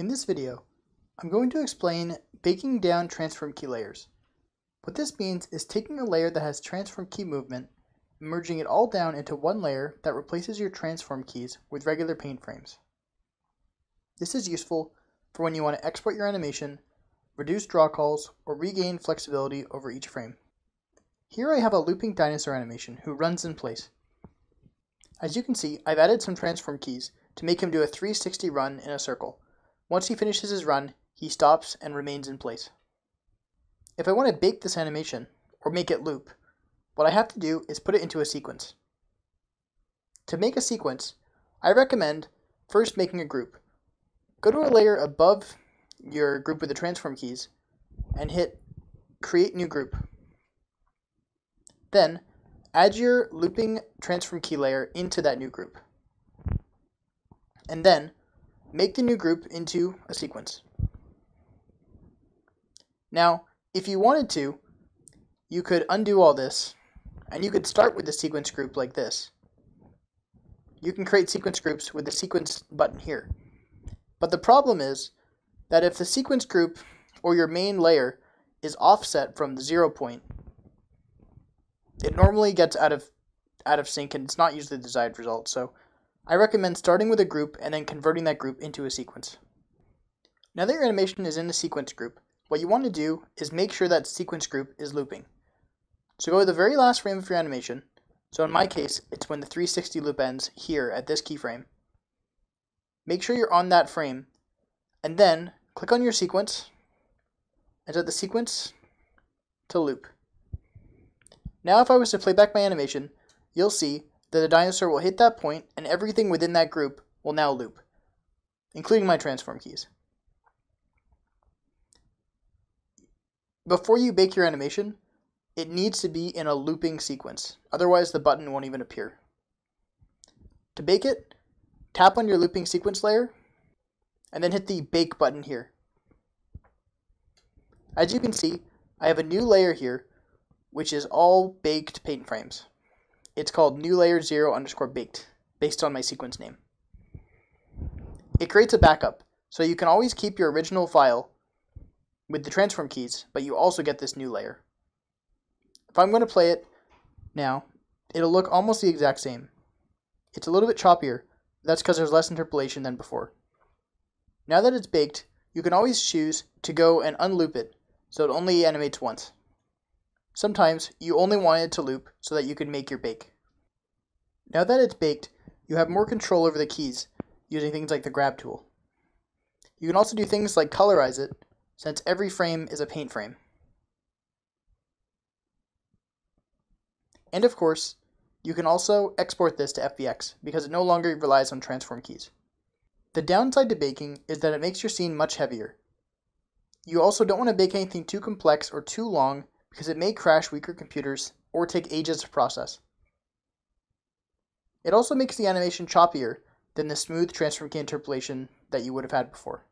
In this video, I'm going to explain baking down transform key layers. What this means is taking a layer that has transform key movement and merging it all down into one layer that replaces your transform keys with regular paint frames. This is useful for when you want to export your animation, reduce draw calls, or regain flexibility over each frame. Here I have a looping dinosaur animation who runs in place. As you can see, I've added some transform keys to make him do a 360 run in a circle. Once he finishes his run, he stops and remains in place. If I want to bake this animation, or make it loop, what I have to do is put it into a sequence. To make a sequence, I recommend first making a group. Go to a layer above your group with the transform keys and hit create new group. Then add your looping transform key layer into that new group. And then make the new group into a sequence. Now, if you wanted to, you could undo all this and you could start with the sequence group like this. You can create sequence groups with the sequence button here. But the problem is that if the sequence group or your main layer is offset from the zero point, it normally gets out of out of sync and it's not usually the desired result. So I recommend starting with a group and then converting that group into a sequence. Now that your animation is in the sequence group, what you want to do is make sure that sequence group is looping. So go to the very last frame of your animation. So in my case, it's when the 360 loop ends here at this keyframe. Make sure you're on that frame, and then click on your sequence, and set the sequence to loop. Now if I was to play back my animation, you'll see the dinosaur will hit that point and everything within that group will now loop, including my transform keys. Before you bake your animation, it needs to be in a looping sequence, otherwise the button won't even appear. To bake it, tap on your looping sequence layer, and then hit the bake button here. As you can see, I have a new layer here which is all baked paint frames. It's called new layer 0 underscore baked, based on my sequence name. It creates a backup, so you can always keep your original file with the transform keys, but you also get this new layer. If I'm going to play it now, it'll look almost the exact same. It's a little bit choppier, that's because there's less interpolation than before. Now that it's baked, you can always choose to go and unloop it, so it only animates once. Sometimes you only want it to loop so that you can make your bake. Now that it's baked, you have more control over the keys using things like the grab tool. You can also do things like colorize it, since every frame is a paint frame. And of course, you can also export this to FBX because it no longer relies on transform keys. The downside to baking is that it makes your scene much heavier. You also don't want to bake anything too complex or too long because it may crash weaker computers or take ages to process. It also makes the animation choppier than the smooth transform key interpolation that you would have had before.